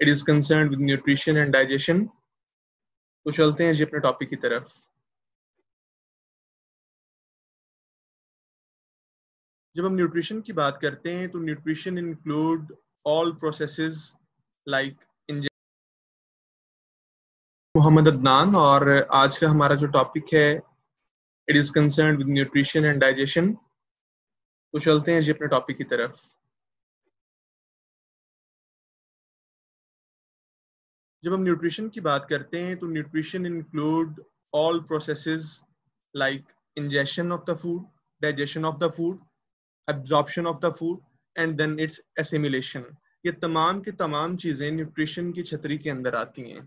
It is concern with nutrition and digestion तो चलते हैं जी अपने टॉपिक की तरफ़। जब हम न्यूट्रिशन की बात करते हैं तो nutrition include all processes like Mohammad Adnan और आज का हमारा जो टॉपिक है it is concern with nutrition and digestion तो चलते हैं जी अपने टॉपिक की तरफ़। जब हम न्यूट्रिशन की बात करते हैं तो nutrition include all processes like ingestion of the food digestion of the food absorption of the food and then its assimilation ये तमाम के तमाम चीज़ें न्यूट्रिशन की छतरी के अंदर आती हैं।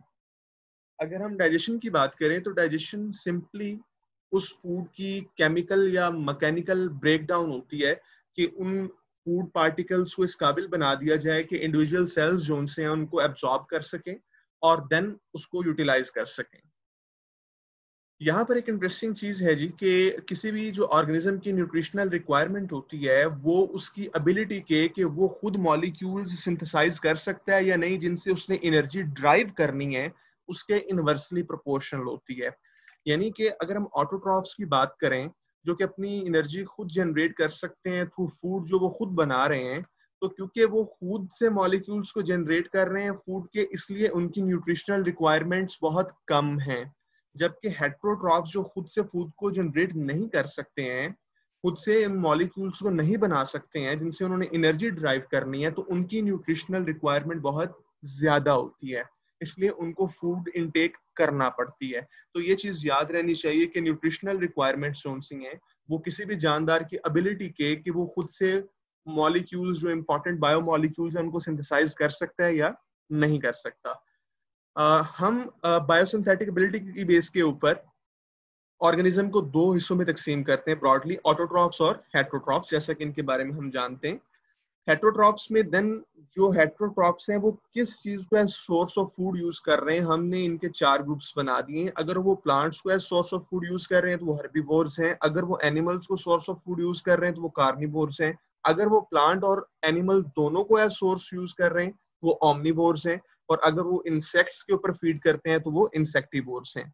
अगर हम डाइजेशन की बात करें तो डाइजेशन सिंपली उस फ़ूड की केमिकल या मैकेनिकल ब्रेकडाउन होती है कि उन फ़ूड पार्टिकल्स को इस काबिल बना दिया जाए कि इंडिविजुअल सेल्स जो उनसे हैं, उनको एब्जॉर्ब कर सकें। और देन उसको यूटिलाइज कर सकें। यहाँ पर एक इंटरेस्टिंग चीज़ है जी कि किसी भी जो ऑर्गेनिज्म की न्यूट्रिशनल रिक्वायरमेंट होती है, वो उसकी एबिलिटी के, कि वो खुद मॉलिक्यूल्स सिंथेसाइज कर सकता है या नहीं, जिनसे उसने एनर्जी ड्राइव करनी है, उसके इनवर्सली प्रोपोर्शनल होती है। यानी कि अगर हम ऑटोट्रॉप्स की बात करें, जो कि अपनी एनर्जी खुद जनरेट कर सकते हैं थ्रू फ़ूड जो वो खुद बना रहे हैं तो क्योंकि वो खुद से मॉलिक्यूल्स को जनरेट कर रहे हैं फ़ूड के इसलिए उनकी न्यूट्रिशनल रिक्वायरमेंट्स बहुत कम हैं। जबकि हेट्रोट्रॉप्स जो खुद से फ़ूड को जनरेट नहीं कर सकते हैं, खुद से इन मॉलिक्यूल्स को नहीं बना सकते हैं, जिनसे उन्होंने एनर्जी ड्राइव करनी है तो उनकी न्यूट्रिशनल रिक्वायरमेंट बहुत ज़्यादा होती है। इसलिए उनको फ़ूड इनटेक करना पड़ती है। तो ये चीज़ याद रहनी चाहिए कि न्यूट्रिशनल रिक्वायरमेंट्स जो सी हैं, वो किसी भी जानदार की एबिलिटी के कि वो खुद से मॉलिक्यूल्स जो इंपॉर्टेंट बायोमोलिक्यूल्स हैं उनको सिंथेसाइज कर सकता है या नहीं कर सकता। Uh, हम बायोसिंथेटिक uh, एबिलिटी की बेस के ऊपर ऑर्गेनिज्म को दो हिस्सों में तकसीम करते हैं ब्रॉडली ऑटोट्रॉप्स और हेट्रोट्रॉप्स जैसा कि इनके बारे में हम जानते हैं। हेट्रोट्रॉप्स में देन जो हेट्रोट्रॉप्स हैं वो किस चीज़ को as source of food use कर रहे हैं? हमने इनके चार ग्रुप्स बना दिए अगर वो प्लांट्स को as source of food use कर रहे हैं तो वो हर्बीवोर्स हैं। अगर वो एनिमल्स को सोर्स ऑफ़ फ़ूड यूज़ कर रहे हैं तो वो कार्निवोर्स हैं। अगर वो प्लांट और एनिमल दोनों को एज सोर्स यूज़ कर रहे हैं, वो ऑमनीवोर्स हैं, और अगर वो इंसेक्ट्स के ऊपर फ़ीड करते हैं तो वो इंसेक्टिवोर्स हैं।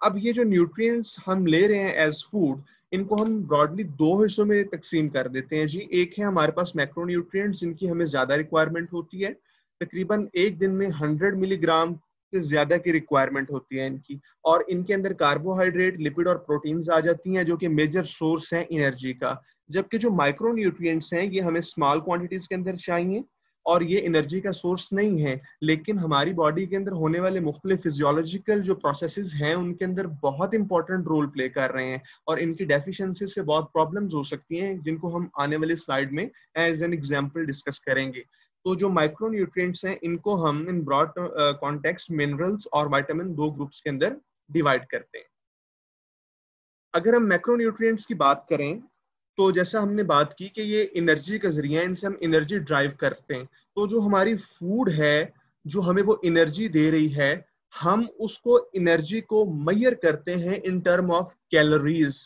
अब ये जो न्यूट्रिएंट्स हम ले रहे हैं एज फ़ूड इनको हम ब्रॉडली दो हिस्सों में तकसीम कर देते हैं जी। एक है हमारे पास मैक्रोन्यूट्रिएंट्स जिनकी हमें ज़्यादा रिक्वायरमेंट होती है। तकरीबन एक दिन में हंड्रेड मिलीग्राम से ज़्यादा की रिक्वायरमेंट होती है इनकी। और इनके अंदर कार्बोहाइड्रेट लिपिड और प्रोटीन्स आ जाती हैं, जो कि मेजर सोर्स हैं एनर्जी का। जबकि जो माइक्रोन्यूट्रिएंट्स हैं, ये हमें स्मॉल क्वांटिटीज के अंदर चाहिए और ये एनर्जी का सोर्स नहीं है, लेकिन हमारी बॉडी के अंदर होने वाले मुख्तलि फिजियोलॉजिकल जो प्रोसेस हैं, उनके अंदर बहुत इंपॉर्टेंट रोल प्ले कर रहे हैं और इनकी डेफिशिएंसी से बहुत प्रॉब्लम्स हो सकती हैं, जिनको हम आने वाली स्लाइड में एज एन एग्ज़ाम्पल डिस्कस करेंगे। तो जो माइक्रो न्यूट्रिएंट्स हैं, इनको हम इन ब्रॉड कॉन्टेक्स्ट मिनरल्स और वाइटामिन दो ग्रुप्स के अंदर डिवाइड करते हैं। अगर हम मैक्रो न्यूट्रिएंट्स की बात करें तो जैसा हमने बात की कि ये एनर्जी का ज़रिया इनसे हम एनर्जी ड्राइव करते हैं। तो जो हमारी फ़ूड है, जो हमें वो एनर्जी दे रही है, हम उसको एनर्जी को मैयर करते हैं इन टर्म ऑफ़ कैलोरीज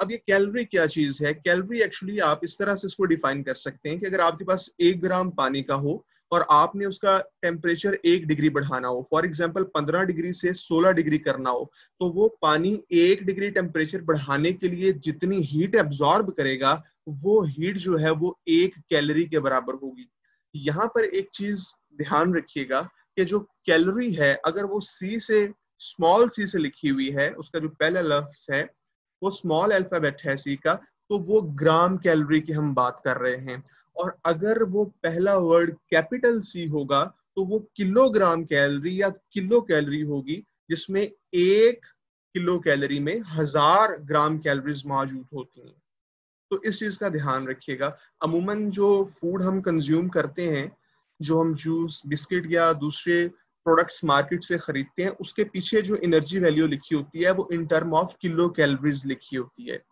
अब ये कैलोरी क्या चीज़ है? कैलोरी एक्चुअली आप इस तरह से इसको डिफाइन कर सकते हैं कि अगर आपके पास एक ग्राम पानी का हो और आपने उसका टेम्परेचर एक डिग्री बढ़ाना हो। फॉर एग्ज़ाम्पल पंद्रह डिग्री से सोलह डिग्री करना हो तो वो पानी एक डिग्री टेम्परेचर बढ़ाने के लिए जितनी हीट एब्जॉर्ब करेगा, वो हीट जो है वो एक कैलोरी के बराबर होगी। यहाँ पर एक चीज़ ध्यान रखिएगा कि जो कैलोरी है, अगर वो सी से स्मॉल सी से लिखी हुई है, उसका जो पहला लफ्स है, वो स्मॉल अल्फ़ाबेट है सी का तो वो ग्राम कैलोरी की हम बात कर रहे हैं। और अगर वो पहला वर्ड कैपिटल सी होगा तो वो किलोग्राम कैलोरी या किलो कैलोरी होगी, जिसमें एक किलो कैलोरी में हज़ार ग्राम कैलोरीज मौजूद होती हैं। तो इस चीज़ का ध्यान रखिएगा। अमूमन जो फ़ूड हम कंज्यूम करते हैं, जो हम जूस बिस्किट या दूसरे प्रोडक्ट्स मार्केट से खरीदते हैं, उसके पीछे जो एनर्जी वैल्यू लिखी होती है, वो in term of kilo calories लिखी होती है।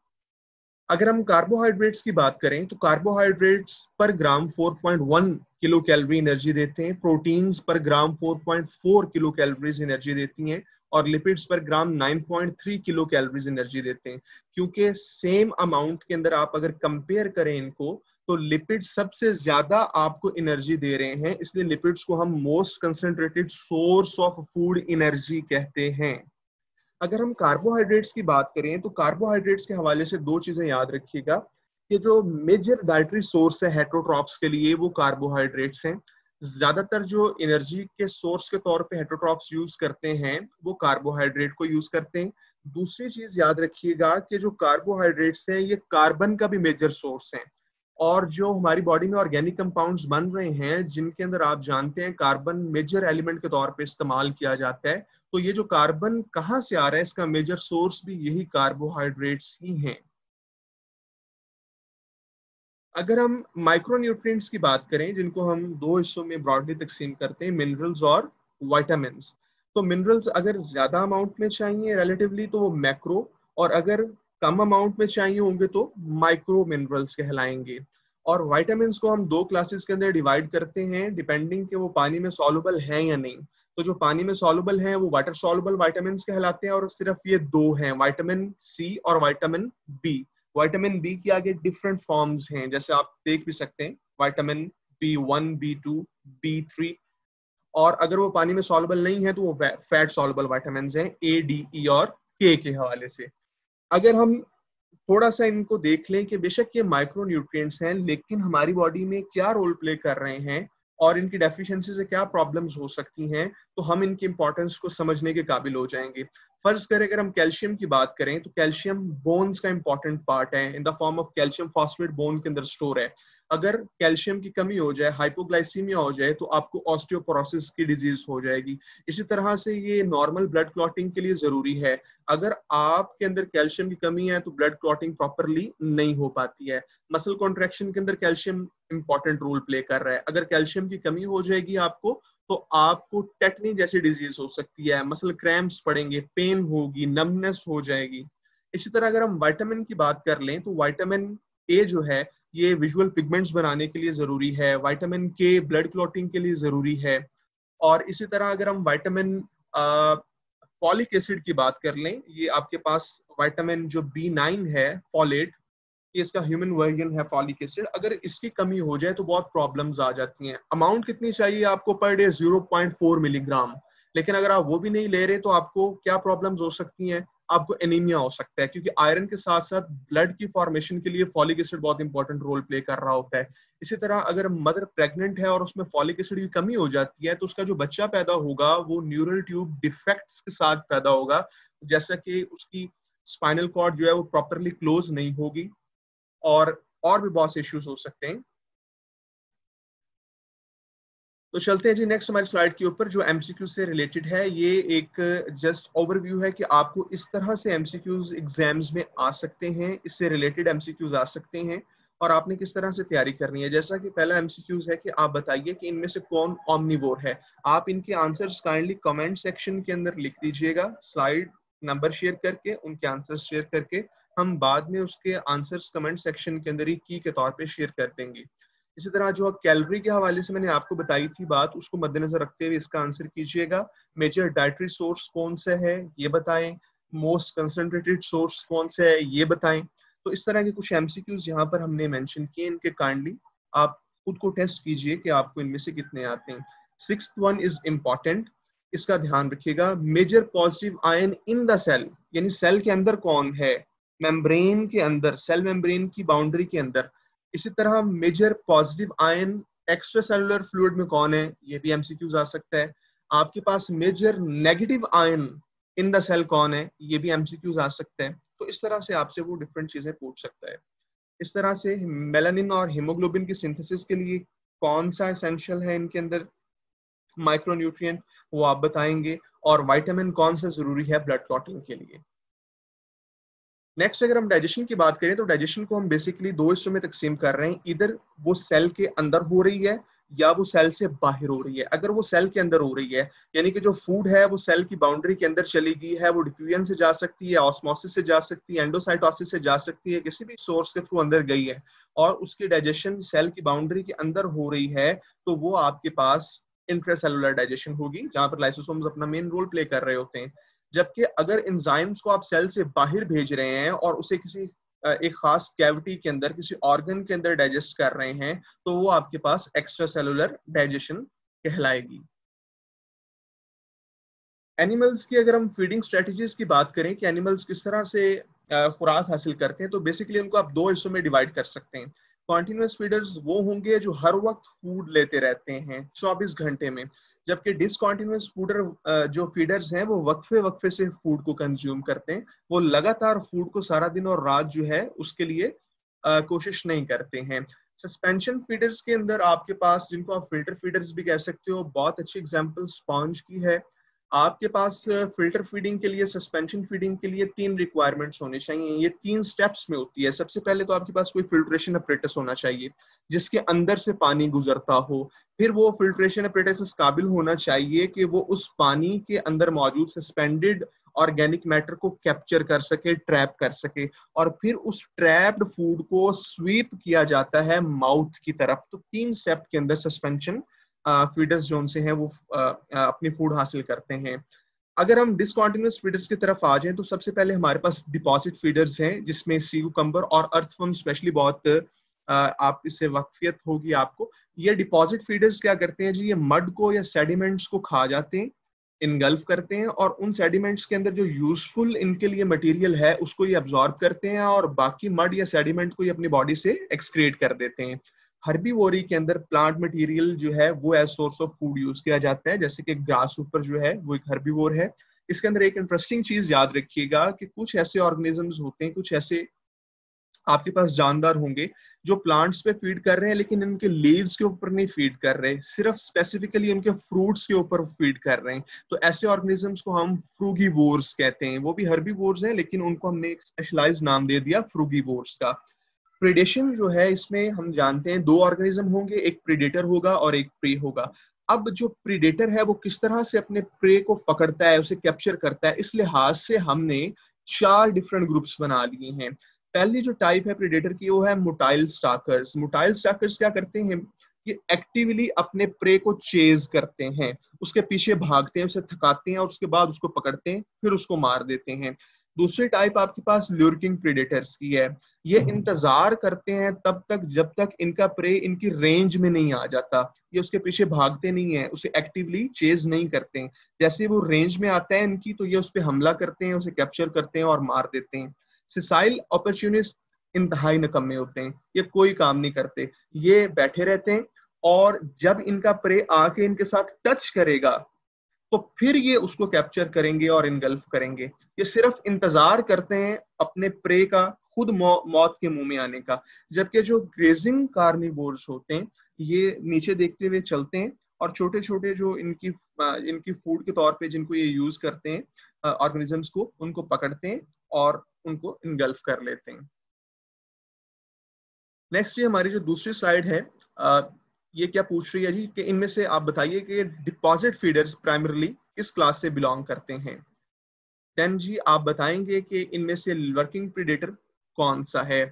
अगर हम कार्बोहाइड्रेट्स की बात करें तो कार्बोहाइड्रेट्स पर ग्राम 4.1 किलो कैलोरी एनर्जी देते हैं प्रोटीन्स पर ग्राम 4.4 किलो कैलोरीज एनर्जी देती हैं, और लिपिड्स पर ग्राम 9.3 किलो कैलोरीज एनर्जी देते हैं। क्योंकि सेम अमाउंट के अंदर आप अगर कंपेयर करें इनको तो लिपिड सबसे ज़्यादा आपको एनर्जी दे रहे हैं, इसलिए लिपिड्स को हम most concentrated source of food energy कहते हैं। अगर हम कार्बोहाइड्रेट्स की बात करें तो कार्बोहाइड्रेट्स के हवाले से दो चीज़ें याद रखिएगा कि जो मेजर डाइटरी सोर्स है हेट्रोट्रॉप्स के लिए, वो कार्बोहाइड्रेट्स हैं। ज़्यादातर जो एनर्जी के सोर्स के तौर पे हेट्रोट्रॉप्स यूज़ करते हैं, वो कार्बोहाइड्रेट को यूज़ करते हैं। दूसरी चीज़ याद रखिएगा कि जो कार्बोहाइड्रेट्स हैं, ये कार्बन का भी मेजर सोर्स है। और जो हमारी बॉडी में ऑर्गेनिक कंपाउंड्स बन रहे हैं, जिनके अंदर आप जानते हैं कार्बन मेजर एलिमेंट के तौर पे इस्तेमाल किया जाता है तो ये जो कार्बन कहाँ से आ रहा है, इसका मेजर सोर्स भी यही कार्बोहाइड्रेट्स ही हैं। अगर हम माइक्रोन्यूट्रिएंट्स की बात करें, जिनको हम दो हिस्सों में ब्रॉडली तकसीम करते हैं मिनरल्स और वाइटामिन तो मिनरल्स अगर ज़्यादा अमाउंट में चाहिए रिलेटिवली तो वो मैक्रो और अगर कम अमाउंट में चाहिए होंगे तो माइक्रो मिनरल्स कहलाएँगे। और वाइटामिन को हम दो क्लासेस के अंदर डिवाइड करते हैं डिपेंडिंग कि वो पानी में सॉल्युबल हैं या नहीं। तो जो पानी में सॉल्युबल हैं, वो वाटर सॉल्युबल वाइटामिन कहलाते हैं और सिर्फ़ ये दो हैं वाइटामिन सी और वाइटामिन बी वाइटामिन बी की आगे डिफरेंट फॉर्म्स हैं, जैसे आप देख भी सकते हैं vitamin B one B two B three और अगर वो पानी में सॉल्युबल नहीं है तो वो फैट सॉल्युबल वाइटामिन हैं ए डी ई और के के हवाले से. अगर हम थोड़ा सा इनको देख लें कि बेशक ये माइक्रो न्यूट्रिएंट्स हैं, लेकिन हमारी बॉडी में क्या रोल प्ले कर रहे हैं और इनकी डेफिशिएंसी से क्या प्रॉब्लम्स हो सकती हैं तो हम इनकी इंपॉर्टेंस को समझने के काबिल हो जाएँगे। फ़र्ज़ करें, अगर हम कैल्शियम की बात करें तो कैल्शियम बोन्स का इंपॉर्टेंट पार्ट है। In the form of calcium phosphate bone के अंदर स्टोर है। अगर कैल्शियम की कमी हो जाए हाइपोग्लाइसीमिया हो जाए तो आपको ऑस्टियोपोरोसिस की डिज़ीज़ हो जाएगी। इसी तरह से ये नॉर्मल ब्लड क्लॉटिंग के लिए ज़रूरी है। अगर आपके अंदर कैल्शियम की कमी है तो ब्लड क्लॉटिंग प्रॉपरली नहीं हो पाती है। मसल कॉन्ट्रेक्शन के अंदर कैल्शियम इंपॉर्टेंट रोल प्ले कर रहा है। अगर कैल्शियम की कमी हो जाएगी आपको तो आपको टेटनी जैसी डिज़ीज़ हो सकती है। मसल क्रैम्प्स पड़ेंगे पेन होगी नमनेस हो जाएगी। इसी तरह अगर हम वाइटामिन की बात कर लें तो वाइटामिन ए जो है ये विजुअल पिगमेंट्स बनाने के लिए ज़रूरी है वाइटामिन के ब्लड क्लॉटिंग के लिए ज़रूरी है। और इसी तरह अगर हम वाइटामिन फॉलिक एसिड की बात कर लें, ये आपके पास वाइटामिन जो बी नाइन है फॉलेट ये इसका ह्यूमन वर्जन है फॉलिक एसिड अगर इसकी कमी हो जाए तो बहुत प्रॉब्लम्स आ जाती हैं। अमाउंट कितनी चाहिए आपको पर डे 0.4 मिलीग्राम लेकिन अगर आप वो भी नहीं ले रहे तो आपको क्या प्रॉब्लम्स हो सकती हैं? आपको एनीमिया हो सकता है, क्योंकि आयरन के साथ साथ ब्लड की फॉर्मेशन के लिए फॉलिक एसिड बहुत इंपॉर्टेंट रोल प्ले कर रहा होता है। इसी तरह अगर मदर प्रेग्नेंट है और उसमें फॉलिक एसिड की कमी हो जाती है तो उसका जो बच्चा पैदा होगा, वो न्यूरल ट्यूब डिफेक्ट्स के साथ पैदा होगा, जैसा कि उसकी स्पाइनल कॉर्ड जो है वो प्रॉपरली क्लोज नहीं होगी, और और भी बहुत से इश्यूज़ हो सकते हैं। तो चलते हैं जी नेक्स्ट हमारी स्लाइड के ऊपर, जो एमसीक्यू से रिलेटेड है, ये एक जस्ट ओवरव्यू है कि आपको इस तरह से एमसीक्यूज एग्ज़ाम्स में आ सकते हैं, इससे रिलेटेड एमसीक्यूज आ सकते हैं, और आपने किस तरह से तैयारी करनी है। जैसा कि पहला एमसीक्यूज है कि आप बताइए कि इनमें से कौन ऑमनीवोर है। आप इनके आंसर्स काइंडली कमेंट सेक्शन के अंदर लिख दीजिएगा स्लाइड नंबर शेयर करके, उनके आंसर्स शेयर करके, हम बाद में उसके आंसर्स कमेंट सेक्शन के अंदर ही की के तौर पे शेयर कर देंगे। इसी तरह जो कैलोरी के हवाले से मैंने आपको बताई थी बात, उसको मद्देनजर रखते हुए इसका आंसर कीजिएगा। मेजर डाइटरी सोर्स कौन सा है, ये बताएँ। मोस्ट कंसंट्रेटेड सोर्स कौन सा है, ये बताएँ। तो इस तरह के कुछ एमसीक्यूज यहाँ पर हमने मेंशन किए इनके काइंडली आप खुद को टेस्ट कीजिए कि आपको इनमें से कितने आते हैं। सिक्स वन इज़ इंपॉर्टेंट इसका ध्यान रखिएगा। Major positive ion in the cell यानी सेल के अंदर कौन है? मेम्ब्रेन के अंदर सेल मेम्ब्रेन की बाउंड्री के अंदर। इसी तरह major positive ion extracellular fluid में कौन है? ये भी एमसीक्यूज आ सकता है। आपके पास major negative ion in the cell कौन है? ये भी एमसीक्यूज आ सकते हैं। तो इस तरह से आपसे वो डिफरेंट चीज़ें पूछ सकता है। इस तरह से मेलानिन और हीमोग्लोबिन की सिंथेसिस के लिए कौन सा एसेंशियल है इनके अंदर? माइक्रोन्यूट्रिएंट वो आप बताएँगे। और विटामिन कौन सा ज़रूरी है ब्लड क्लॉटिंग के लिए? नेक्स्ट अगर हम डाइजेशन की बात करें तो डाइजेशन को हम बेसिकली दो हिस्सों में तकसीम कर रहे हैं। इधर वो सेल के अंदर हो रही है, या वो सेल से बाहर हो रही है। अगर वो सेल के अंदर हो रही है, यानी कि जो फ़ूड है, वो सेल की बाउंड्री के अंदर चली गई है, वो डिफ्यूजन से जा सकती है ऑस्मोसिस से जा सकती है एंडोसाइटोसिस से जा सकती है, किसी भी सोर्स के थ्रू अंदर गई है, और उसकी डाइजेशन सेल की बाउंड्री के अंदर हो रही है तो वो आपके पास इंट्रासेलुलर डाइजेशन होगी, जहाँ पर लाइसोसोम्स अपना मेन रोल प्ले कर रहे होते हैं। जबकि अगर इंजाइम्स को आप सेल से बाहर भेज रहे हैं और उसे किसी एक खास कैविटी के अंदर, किसी ऑर्गन के अंदर डाइजेस्ट कर रहे हैं तो वो आपके पास एक्स्ट्रा सेलुलर डाइजेशन कहलाएगी। एनिमल्स की अगर हम फीडिंग स्ट्रेटजीज की बात करें कि एनिमल्स किस तरह से खुराक हासिल करते हैं तो बेसिकली उनको आप दो हिस्सों में डिवाइड कर सकते हैं। कॉन्टिन्यूस फीडर्स वो होंगे जो हर वक्त फ़ूड लेते रहते हैं 24 घंटे में जबकि डिसकॉन्टिन्यूस फूडर जो फीडर्स हैं वो वक्फे वक्फे से फ़ूड को कंज्यूम करते हैं। वो लगातार फ़ूड को सारा दिन और रात जो है उसके लिए आ, कोशिश नहीं करते हैं। सस्पेंशन फीडर्स के अंदर आपके पास जिनको आप फ़िल्टर फीडर्स भी कह सकते हो बहुत अच्छी एग्ज़ाम्पल स्पॉन्ज की है। आपके पास फ़िल्टर फीडिंग के लिए सस्पेंशन फीडिंग के लिए तीन रिक्वायरमेंट्स होने चाहिए। ये तीन स्टेप्स में होती है। सबसे पहले तो आपके पास कोई फिल्ट्रेशन अपरेटस होना चाहिए, जिसके अंदर से पानी गुजरता हो। फिर वो फिल्ट्रेशन अपरेटस काबिल होना चाहिए कि वो उस पानी के अंदर मौजूद सस्पेंडेड ऑर्गेनिक मैटर को कैप्चर कर सके ट्रैप कर सके। और फिर उस ट्रैप्ड फ़ूड को स्वीप किया जाता है माउथ की तरफ़। तो तीन स्टेप के अंदर सस्पेंशन फीडर्स जो उनसे हैं वो अपनी फ़ूड हासिल करते हैं। अगर हम डिसकॉन्टिन्यूस फीडर्स की तरफ़ आ जाएँ तो सबसे पहले हमारे पास डिपॉजिट फीडर्स हैं, जिसमें सी कम्बर और अर्थफम स्पेशली बहुत आप, इससे वक्फियत होगी आपको। ये डिपॉजिट फीडर्स क्या करते हैं जी? ये मड को या सेडिमेंट्स को खा जाते हैं इनगल्फ करते हैं और उन सेडिमेंट्स के अंदर जो यूजफुल इनके लिए मटेरियल है, उसको ये अब्जॉर्ब करते हैं और बाकी मड या सेडिमेंट को ये अपनी बॉडी से एक्सक्रिएट कर देते हैं। हर्बीवोरी के अंदर प्लांट मटेरियल जो है, वो as source of food use किया जाता है, जैसे कि ग्रास ऊपर जो है, वो एक हर्बीवोर है। इसके अंदर एक इंटरेस्टिंग चीज़ याद रखिएगा कि कुछ ऐसे ऑर्गेनिजम्स होते हैं, कुछ ऐसे आपके पास जानदार होंगे, जो प्लांट्स पे फ़ीड कर रहे हैं, लेकिन इनके लीव्स के ऊपर नहीं फ़ीड कर रहे सिर्फ़ स्पेसिफिकली उनके फ्रूट्स के ऊपर फ़ीड कर रहे हैं। तो ऐसे ऑर्गेनिजम्स को हम फ्रूगीवोर्स कहते हैं। वो भी हर्बीवोर्स हैं, लेकिन उनको हमने एक स्पेशलाइज नाम दे दिया फ्रूगीवोर्स का। प्रिडेशन जो है, इसमें हम जानते हैं दो ऑर्गेनिज्म होंगे, एक प्रिडेटर होगा और एक प्रे होगा। अब जो प्रीडेटर है, वो किस तरह से अपने प्रे को पकड़ता है, उसे कैप्चर करता है, इस लिहाज से हमने चार डिफरेंट ग्रुप्स बना लिए हैं। पहली जो टाइप है प्रीडेटर की, वो है मोटाइल स्टाकर्स मोटाइल स्टाकर्स क्या करते हैं? ये एक्टिवली अपने प्रे को चेज करते हैं। उसके पीछे भागते हैं, उसे थकाते हैं और उसके बाद उसको पकड़ते हैं, फिर उसको मार देते हैं। दूसरी टाइप आपके पास ल्यूरकिंग प्रीडेटर्स की है। ये हम्म। इंतज़ार करते हैं तब तक जब तक इनका प्रे इनकी रेंज में नहीं आ जाता। ये उसके पीछे भागते नहीं है उसे एक्टिवली चेज नहीं करते हैं। जैसे वो रेंज में आता है इनकी तो ये उस पर हमला करते हैं उसे कैप्चर करते हैं और मार देते हैं। सिसाइल अपॉर्चुनिस्ट इंतहाई नकम्मे होते हैं। ये कोई काम नहीं करते। ये बैठे रहते हैं और जब इनका प्रे आके इनके साथ टच करेगा तो फिर ये उसको कैप्चर करेंगे और इनगल्फ करेंगे। ये सिर्फ़ इंतज़ार करते हैं अपने प्रे का खुद मौ, मौत के मुँह में आने का। जबकि जो ग्रेजिंग कार्निवोर्स होते हैं ये नीचे देखते हुए चलते हैं और छोटे छोटे जो इनकी इनकी फ़ूड के तौर पे जिनको ये यूज़ करते हैं ऑर्गेनिजम्स को उनको पकड़ते हैं और उनको इनगल्फ कर लेते हैं। नेक्स्ट ये हमारी जो दूसरी साइड है ये क्या पूछ रही है जी कि इनमें से आप बताइए कि डिपॉजिट फीडर्स प्राइमरली किस क्लास से बिलोंग करते हैं? देन जी आप बताएँगे कि इनमें से वर्किंग प्रीडेटर कौन सा है?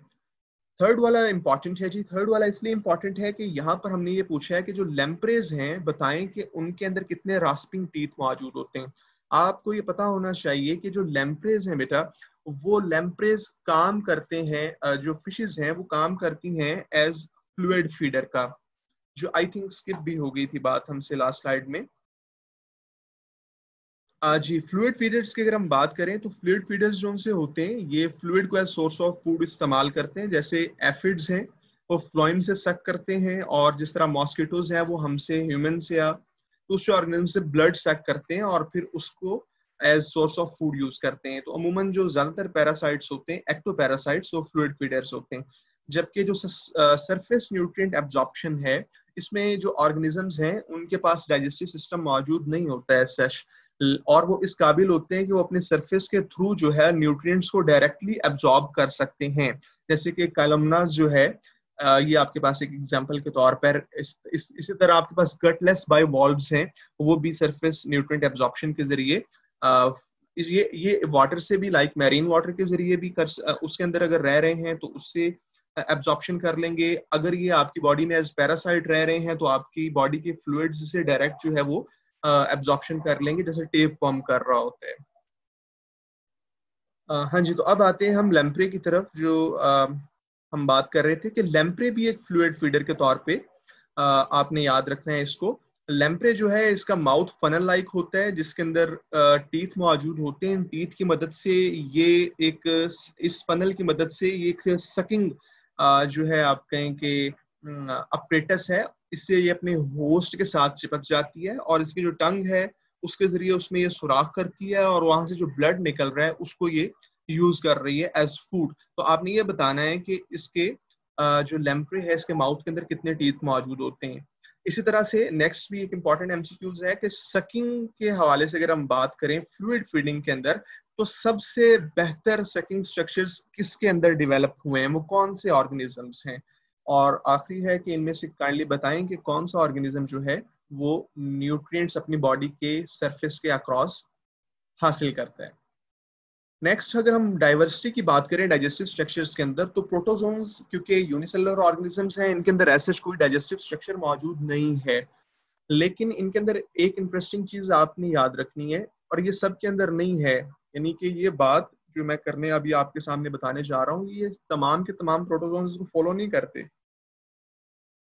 थर्ड वाला इंपॉर्टेंट है जी। थर्ड वाला इसलिए इंपॉर्टेंट है कि यहाँ पर हमने ये पूछा है कि जो लेम्प्रेज हैं, बताएँ कि उनके अंदर कितने रास्पिंग टीथ मौजूद होते हैं। आपको ये पता होना चाहिए कि जो लेम्प्रेज हैं बेटा, वो लेम्प्रेज काम करते हैं जो फिशेज हैं, वो काम करती हैं एज फ्लूड फीडर का। जो आई थिंक स्किप भी हो गई थी बात हमसे लास्ट स्लाइड में। जी फ्लूड फीडर्स की अगर हम बात करें तो फ्लूड फीडर्स जो उनसे होते हैं, ये फ्लूड को एज सोर्स ऑफ़ फ़ूड इस्तेमाल करते हैं, जैसे एफिड्स हैं, वो फ्लोइम से सक करते हैं, और जिस तरह मॉस्किटोज हैं, वो हमसे ह्यूमन से या दूसरे ऑर्गेनिज्म से ब्लड सक करते हैं, और फिर उसको as source of food use करते हैं। तो अमूमन जो ज़्यादातर पैरासाइट्स होते हैं एक्टो पैरासाइट्स वो फ्लूड फीडर्स होते हैं। जबकि जो सरफेस न्यूट्रिएंट एब्जॉर्प्शन है इसमें जो ऑर्गेनिजम्स हैं उनके पास डाइजेस्टिव सिस्टम मौजूद नहीं होता है सेश और वो इस काबिल होते हैं कि वो अपने सरफेस के थ्रू जो है न्यूट्रिएंट्स को डायरेक्टली एब्जॉर्ब कर सकते हैं। जैसे कि कलमनास जो है ये आपके पास एक एग्ज़ाम्पल के तौर पर इस, इस, इसी तरह आपके पास गटलेस बाय वॉल्व्स हैं वो भी सरफेस न्यूट्रिएंट एब्जॉर्प्शन के ज़रिए ये ये वाटर से भी लाइक मैरीन वाटर के ज़रिए भी कर उसके अंदर अगर रह रहे हैं तो उससे एब्जॉर्प्शन कर लेंगे। अगर ये आपकी बॉडी में एज पैरासाइट रह रहे हैं तो आपकी बॉडी के फ्लूइड्स से डायरेक्ट जो है वो एब्जॉर्प्शन कर लेंगे जैसे टेप पम्प कर रहा होता है। हाँ जी तो अब आते हैं हम लेम्प्रे की तरफ़ जो आ, हम बात कर रहे थे कि लेम्प्रे भी एक फ्लूड फीडर के तौर पे आ, आपने याद रखना है इसको। लेम्प्रे जो है इसका माउथ फनल लाइक होता है जिसके अंदर टीथ मौजूद होते हैं। टीथ की मदद से ये एक इस फनल की मदद से ये एक सकिंग जो है आप कहें कि अपरेटस है, इससे ये अपने होस्ट के साथ चिपक जाती है और इसकी जो टंग है, उसके ज़रिए उसमें ये सुराख करती है और वहाँ से जो ब्लड निकल रहा है, उसको ये यूज़ कर रही है एज फ़ूड तो आपने ये बताना है कि इसके जो लेम्प्रे है, इसके माउथ के अंदर कितने टीथ मौजूद होते हैं। इसी तरह से नेक्स्ट भी एक इंपॉर्टेंट एमसीक्यूज है कि सकिंग के हवाले से अगर हम बात करें फ्लूड फीडिंग के अंदर तो सबसे बेहतर सेकिंग स्ट्रक्चर्स किसके अंदर डेवलप हुए हैं? वो कौन से ऑर्गेनिजम्स हैं? और आखिरी है कि इनमें से काइंडली बताएँ कि कौन सा ऑर्गेनिज्म जो है, वो न्यूट्रिएंट्स अपनी बॉडी के सरफेस के अक्रॉस हासिल करता है। नेक्स्ट अगर हम डाइवर्सिटी की बात करें डाइजेस्टिव स्ट्रक्चर्स के अंदर तो प्रोटोजोन्स क्योंकि यूनिसेलर ऑर्गेनिजम्स हैं, इनके अंदर ऐसे कोई डाइजेस्टिव स्ट्रक्चर मौजूद नहीं है। लेकिन इनके अंदर एक इंटरेस्टिंग चीज़ आपने याद रखनी है, और ये सब के अंदर नहीं है। यानी कि ये बात जो मैं करने अभी आपके सामने बताने जा रहा हूँ, ये तमाम के तमाम प्रोटोजोन्स को फॉलो नहीं करते।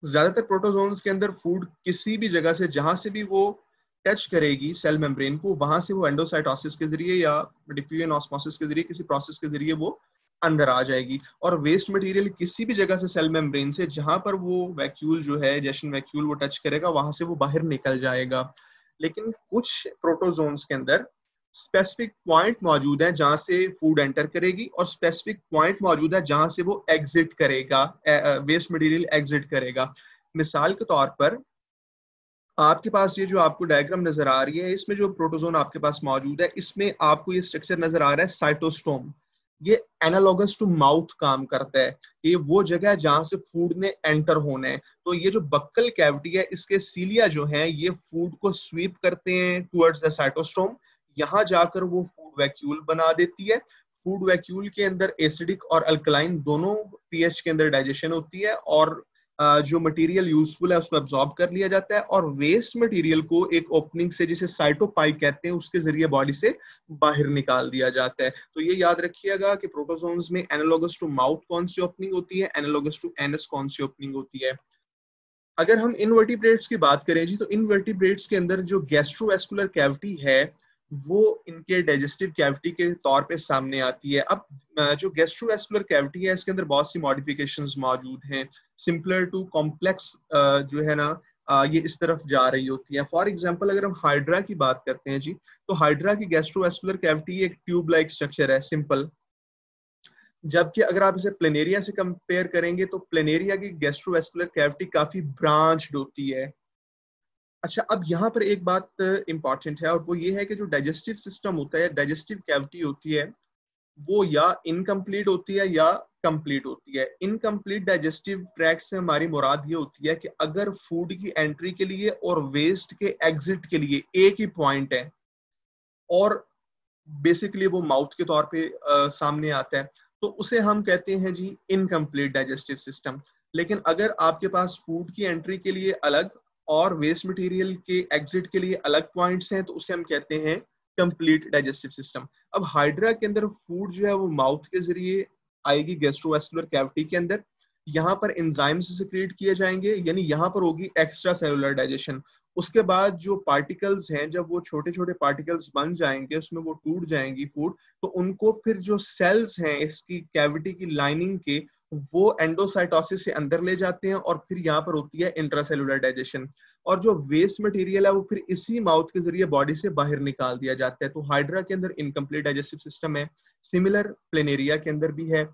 ज़्यादातर प्रोटोजोन्स के अंदर फ़ूड किसी भी जगह से, जहाँ से भी वो टच करेगी सेल मेम्ब्रेन को, वहाँ से वो एंडोसाइटोसिस के ज़रिए या डिफ्यूजन ऑस्मोसिस के ज़रिए, किसी प्रोसेस के ज़रिए वो अंदर आ जाएगी। और वेस्ट मटेरियल किसी भी जगह से सेल मेम्ब्रेन से, जहाँ पर वो वैक्यूल जो है, जैशन वैक्यूल वो टच करेगा, वहाँ से वो बाहर निकल जाएगा। लेकिन कुछ प्रोटोजोन्स के अंदर स्पेसिफिक पॉइंट मौजूद है जहाँ से फ़ूड एंटर करेगी और स्पेसिफिक पॉइंट मौजूद है जहाँ से वो एग्जिट करेगा वेस्ट मटेरियल एग्जिट करेगा। मिसाल के तौर पर, आपके पास ये जो आपको डायग्राम नज़र आ रही है, इसमें जो प्रोटोजोन आपके पास मौजूद है, इसमें आपको ये स्ट्रक्चर नज़र आ रहा है साइटोस्टोम ये एनालॉगस टू माउथ काम करता है। ये वो जगह है जहाँ से फ़ूड ने एंटर होना है। तो ये जो बक्कल कैविटी है, इसके सीलिया जो है, ये फ़ूड को स्वीप करते हैं टुवर्ड्स द साइटोस्टोम यहाँ जाकर वो फ़ूड वैक्यूल बना देती है। फ़ूड वैक्यूल के अंदर एसिडिक और अल्कलाइन दोनों पीएच के अंदर डाइजेशन होती है और जो मटेरियल यूजफुल है उसको एब्जॉर्ब कर लिया जाता है और वेस्ट मटेरियल को एक ओपनिंग से जिसे साइटोपाई कहते हैं, उसके ज़रिए बॉडी से बाहर निकाल दिया जाता है। तो ये याद रखिएगा कि प्रोटोजोन्स में एनालॉगस टू माउथ कौन सी ओपनिंग होती है एनालॉगस टू एनस कौन सी ओपनिंग होती है। अगर हम इनवर्टिब्रेट्स की बात करें जी तो इनवर्टिब्रेट्स के अंदर जो गैस्ट्रोवेस्कुलर कैविटी है वो इनके डाइजेस्टिव कैविटी के तौर पे सामने आती है। अब जो गैस्ट्रोवेस्कुलर कैविटी है, इसके अंदर बहुत सी मॉडिफिकेशंस मौजूद हैं। सिंपलर टू कॉम्प्लेक्स जो है ना ये इस तरफ़ जा रही होती है। फॉर एग्ज़ाम्पल अगर हम हाइड्रा की बात करते हैं जी तो हाइड्रा की गैस्ट्रोवेस्कुलर कैविटी एक ट्यूब लाइक स्ट्रक्चर है सिंपल जबकि अगर आप इसे प्लेनेरिया से कंपेयर करेंगे तो प्लेनेरिया की गैस्ट्रोवेस्कुलर कैविटी काफ़ी ब्रांच होती है। अच्छा अब यहाँ पर एक बात इंपॉर्टेंट है और वो ये है कि जो डाइजेस्टिव सिस्टम होता है डाइजेस्टिव कैविटी होती है वो या इनकम्प्लीट होती है या कंप्लीट होती है। इनकम्प्लीट डाइजेस्टिव ट्रैक से हमारी मुराद ये होती है कि अगर फ़ूड की एंट्री के लिए और वेस्ट के एग्जिट के लिए एक ही पॉइंट है और बेसिकली वो माउथ के तौर पे आ, सामने आता है तो उसे हम कहते हैं जी इनकम्प्लीट डाइजेस्टिव सिस्टम लेकिन अगर आपके पास फ़ूड की एंट्री के लिए अलग और वेस्ट मटेरियल के एग्जिट के लिए अलग पॉइंट्स हैं तो उसे हम कहते हैं कंप्लीट डाइजेस्टिव सिस्टम अब हाइड्रा के अंदर फ़ूड जो है, वो माउथ के ज़रिए आएगी गेस्ट्रोवेस्कुलर कैविटी के अंदर। यहाँ पर एंजाइम्स सिक्रिएट किए जाएँगे, यानी यहाँ पर होगी एक्स्ट्रा सेलुलर डाइजेशन उसके बाद जो पार्टिकल्स हैं, जब वो छोटे छोटे पार्टिकल्स बन जाएँगे, उसमें वो टूट जाएँगी फ़ूड तो उनको फिर जो सेल्स हैं, इसकी कैविटी की लाइनिंग के, वो एंडोसाइटोसिस से अंदर ले जाते हैं और फिर यहाँ पर होती है इंट्रासेलुलर डाइजेशन और जो वेस्ट मटेरियल है, वो फिर इसी माउथ के ज़रिए बॉडी से बाहर निकाल दिया जाता है। तो हाइड्रा के अंदर इनकम्प्लीट डाइजेस्टिव सिस्टम है सिमिलर प्लेनेरिया के अंदर भी है।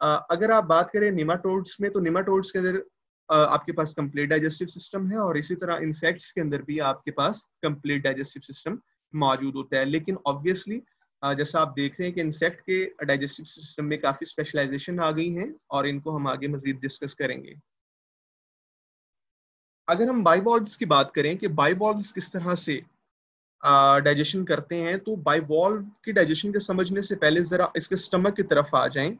अगर आप बात करें निमाटोड्स में तो निमाटोड्स के अंदर आपके पास कंप्लीट डाइजेस्टिव सिस्टम है और इसी तरह इंसेक्ट्स के अंदर भी आपके पास कंप्लीट डाइजेस्टिव सिस्टम मौजूद होता है। लेकिन ऑब्वियसली जैसा आप देख रहे हैं कि इंसेक्ट के डाइजेस्टिव सिस्टम में काफ़ी स्पेशलाइजेशन आ गई है और इनको हम आगे मजीद डिस्कस करेंगे। अगर हम बाइवॉल्व्स की बात करें कि बाइवॉल्व्स किस तरह से डाइजेशन करते हैं तो बाइवॉल्व की डाइजेशन के समझने से पहले जरा इसके स्टमक की तरफ़ आ जाएँ।